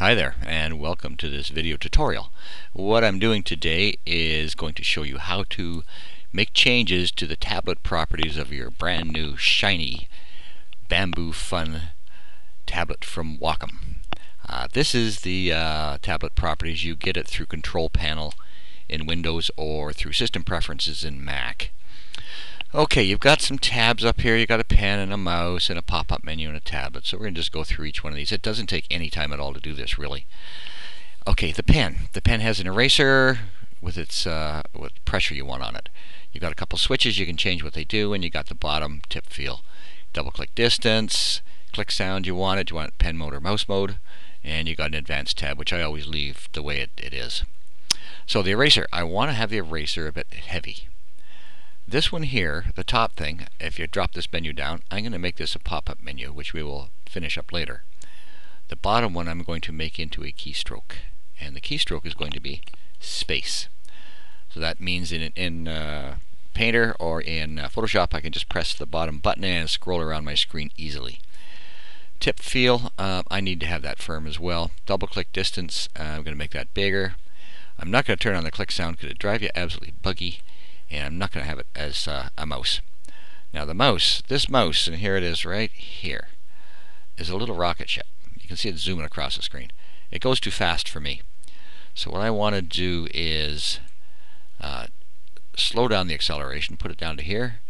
Hi there and welcome to this video tutorial. What I'm doing today is going to show you how to make changes to the tablet properties of your brand new shiny Bamboo Fun tablet from Wacom. Uh, this is the uh, tablet properties you get it through Control Panel in Windows or through System Preferences in Mac. Okay, you've got some tabs up here. You've got a pen and a mouse and a pop-up menu and a tablet. So we're going to just go through each one of these. It doesn't take any time at all to do this, really. Okay, the pen. The pen has an eraser with its uh, with pressure you want on it. You've got a couple switches. You can change what they do, and you got the bottom tip feel. Double-click distance, click sound you want it. You want pen mode or mouse mode, and you got an advanced tab, which I always leave the way it, it is. So the eraser. I want to have the eraser a bit heavy. This one here, the top thing, if you drop this menu down, I'm going to make this a pop-up menu, which we will finish up later. The bottom one I'm going to make into a keystroke, and the keystroke is going to be space. So that means in, in uh, Painter or in uh, Photoshop I can just press the bottom button and scroll around my screen easily. Tip feel, uh, I need to have that firm as well. Double click distance, uh, I'm going to make that bigger. I'm not going to turn on the click sound because it drives you absolutely buggy and I'm not going to have it as uh, a mouse. Now the mouse, this mouse, and here it is right here, is a little rocket ship. You can see it zooming across the screen. It goes too fast for me. So what I want to do is uh, slow down the acceleration, put it down to here,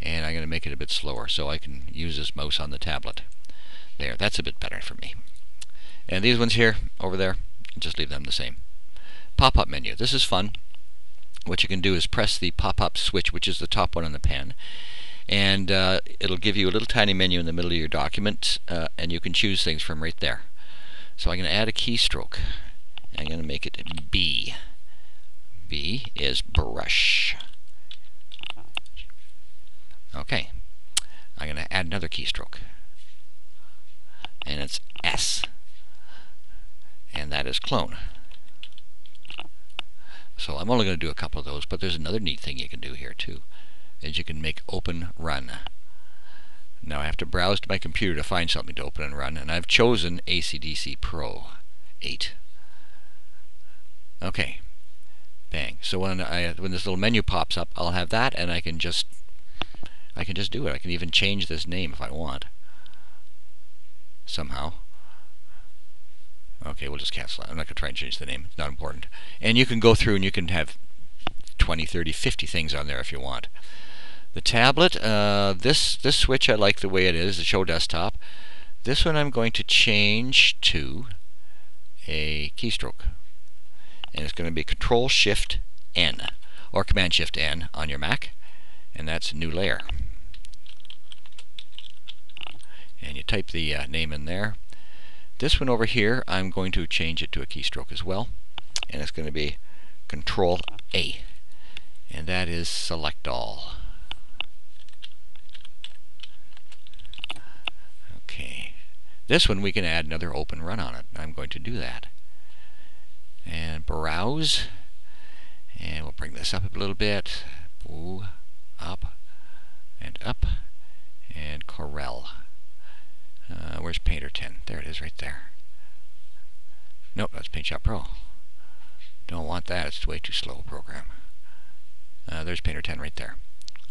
and I'm going to make it a bit slower so I can use this mouse on the tablet. There, that's a bit better for me. And these ones here, over there, just leave them the same. Pop-up menu. This is fun what you can do is press the pop-up switch, which is the top one on the pen, and uh, it'll give you a little tiny menu in the middle of your document, uh, and you can choose things from right there. So I'm going to add a keystroke. I'm going to make it B. B is brush. Okay. I'm going to add another keystroke. And it's S. And that is clone. So I'm only going to do a couple of those, but there's another neat thing you can do here too, is you can make open run. Now I have to browse to my computer to find something to open and run, and I've chosen ACDSee Pro 8. Okay, bang. So when I when this little menu pops up, I'll have that, and I can just I can just do it. I can even change this name if I want. Somehow. Okay, we'll just cancel it. I'm not going to try and change the name. It's not important. And you can go through and you can have 20, 30, 50 things on there if you want. The tablet, uh, this, this switch I like the way it is, the show desktop. This one I'm going to change to a keystroke. And it's going to be Control Shift N or Command Shift N on your Mac. And that's new layer. And you type the uh, name in there. This one over here, I'm going to change it to a keystroke as well. And it's going to be Control A. And that is select all. Okay. This one we can add another open run on it. I'm going to do that. And browse. And we'll bring this up a little bit. Ooh, up and up and Corel. Uh, where's Painter 10? There it is right there. Nope, that's PaintShop Pro. Don't want that. It's way too slow a program. Uh, there's Painter 10 right there.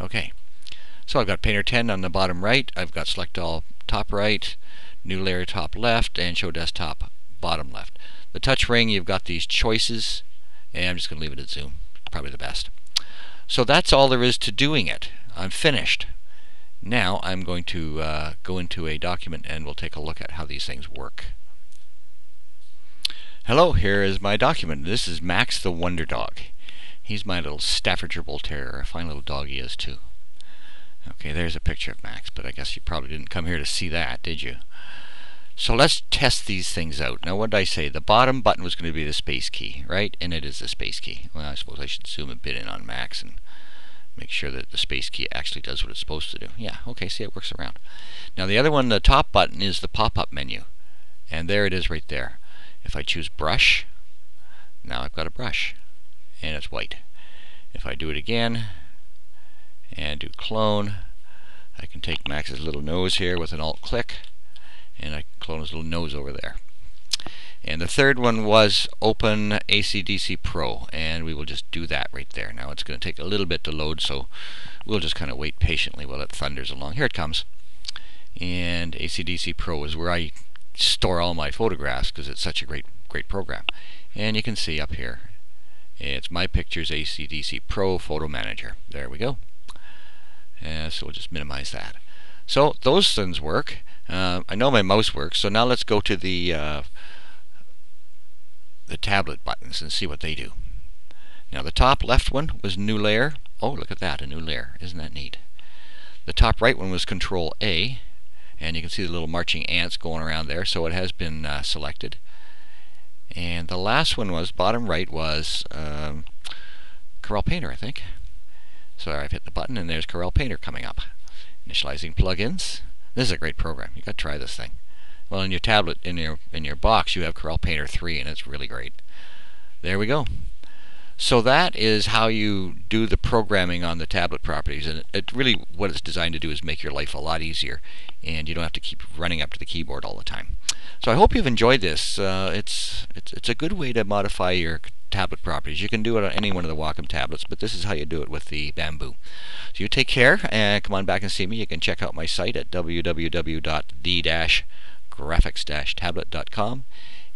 Okay. So I've got Painter 10 on the bottom right. I've got Select All top right, New Layer top left, and Show Desktop bottom left. The touch ring, you've got these choices, and I'm just going to leave it at zoom. Probably the best. So that's all there is to doing it. I'm finished. Now I'm going to uh, go into a document and we'll take a look at how these things work. Hello, here is my document. This is Max the Wonder Dog. He's my little Staffordshire Bull Terrier. A fine little dog he is too. Okay, there's a picture of Max, but I guess you probably didn't come here to see that, did you? So let's test these things out. Now what did I say? The bottom button was going to be the space key, right? And it is the space key. Well, I suppose I should zoom a bit in on Max and make sure that the space key actually does what it's supposed to do. Yeah, okay, see it works around. Now the other one, the top button, is the pop-up menu. And there it is right there. If I choose brush, now I've got a brush. And it's white. If I do it again, and do clone, I can take Max's little nose here with an alt click, and I clone his little nose over there. And the third one was Open ACDSee Pro, and we will just do that right there. Now it's going to take a little bit to load, so we'll just kind of wait patiently while it thunders along. Here it comes. And ACDSee Pro is where I store all my photographs because it's such a great great program. And you can see up here, it's My Pictures ACDSee Pro Photo Manager. There we go. Uh, so we'll just minimize that. So those things work. Uh, I know my mouse works, so now let's go to the uh, the tablet buttons and see what they do. Now the top left one was new layer. Oh, look at that, a new layer. Isn't that neat? The top right one was Control A, and you can see the little marching ants going around there, so it has been uh, selected. And the last one was, bottom right was um, Corel Painter, I think. So I've hit the button and there's Corel Painter coming up. Initializing plugins. This is a great program. You've got to try this thing. Well, in your tablet, in your in your box, you have Corel Painter 3, and it's really great. There we go. So that is how you do the programming on the tablet properties, and it, it, really what it's designed to do is make your life a lot easier, and you don't have to keep running up to the keyboard all the time. So I hope you've enjoyed this. Uh, it's it's it's a good way to modify your tablet properties. You can do it on any one of the Wacom tablets, but this is how you do it with the Bamboo. So you take care and come on back and see me. You can check out my site at www.the-graphics-tablet.com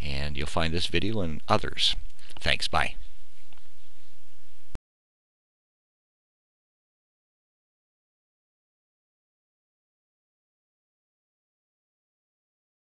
and you'll find this video and others. Thanks. Bye.